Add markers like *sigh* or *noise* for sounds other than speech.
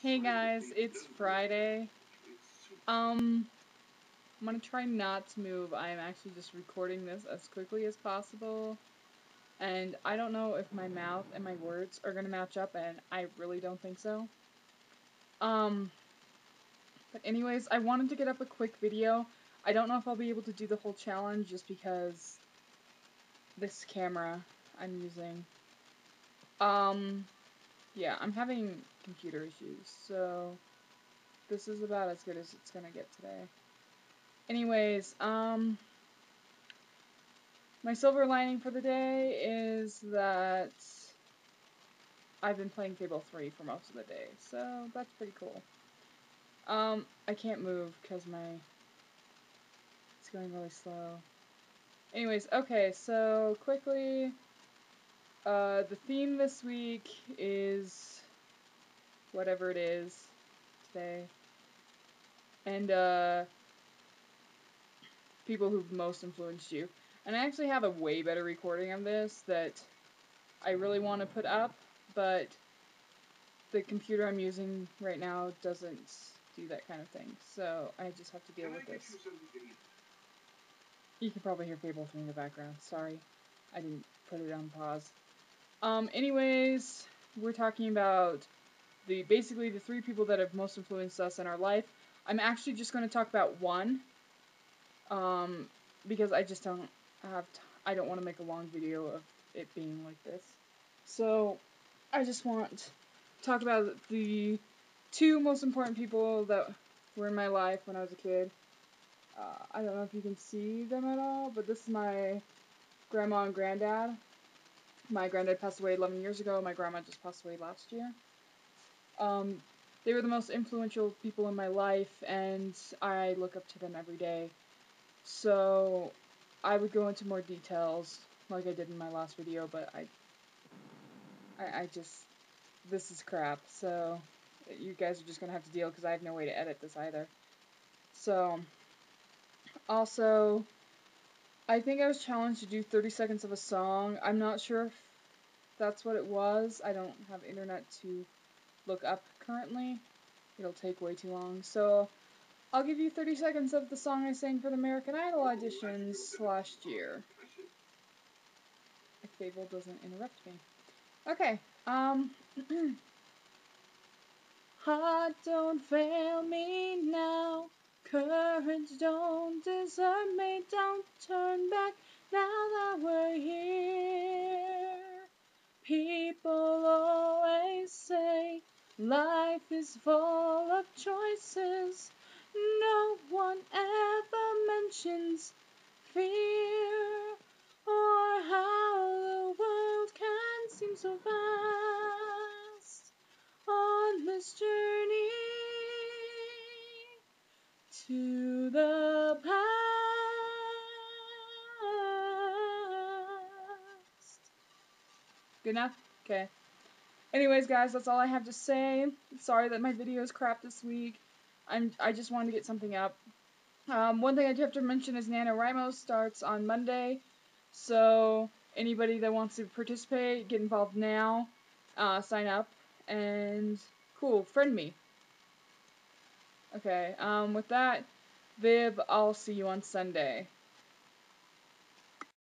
Hey guys, it's Friday. Um, I'm gonna try not to move. I am actually just recording this as quickly as possible. And I don't know if my mouth and my words are gonna match up, and I really don't think so. Um, but anyways, I wanted to get up a quick video. I don't know if I'll be able to do the whole challenge just because this camera I'm using. Um, yeah, I'm having computer issues, so this is about as good as it's gonna get today. Anyways, um, my silver lining for the day is that I've been playing Fable 3 for most of the day, so that's pretty cool. Um, I can't move because my, it's going really slow. Anyways, okay, so quickly, uh, the theme this week is whatever it is today. And, uh, people who've most influenced you. And I actually have a way better recording of this that I really want to put up, but the computer I'm using right now doesn't do that kind of thing. So I just have to deal with this. You can probably hear 3 in the background. Sorry, I didn't put it on pause. Um, anyways, we're talking about the basically the three people that have most influenced us in our life. I'm actually just going to talk about one, um, because I just don't have t- I don't want to make a long video of it being like this. So I just want to talk about the two most important people that were in my life when I was a kid. Uh, I don't know if you can see them at all, but this is my grandma and granddad. My granddad passed away 11 years ago. My grandma just passed away last year. Um, they were the most influential people in my life, and I look up to them every day. So I would go into more details like I did in my last video, but I, I, I just, this is crap. So you guys are just gonna have to deal because I have no way to edit this either. So, also, I think I was challenged to do 30 seconds of a song. I'm not sure if that's what it was. I don't have internet to look up currently. It'll take way too long. So I'll give you 30 seconds of the song I sang for the American Idol auditions last year. If Fable doesn't interrupt me. Okay, um... *clears throat* Heart don't fail me now. Courage don't Don't turn back now that we're here. People always say life is full of choices. No one ever mentions fear or how the world can seem so vast Good enough? Okay. Anyways, guys, that's all I have to say. Sorry that my video is crap this week. I'm I just wanted to get something up. Um, one thing I do have to mention is NaNoWriMo starts on Monday, so anybody that wants to participate, get involved now. Uh, sign up and cool, friend me. Okay. Um, with that, Vib, I'll see you on Sunday.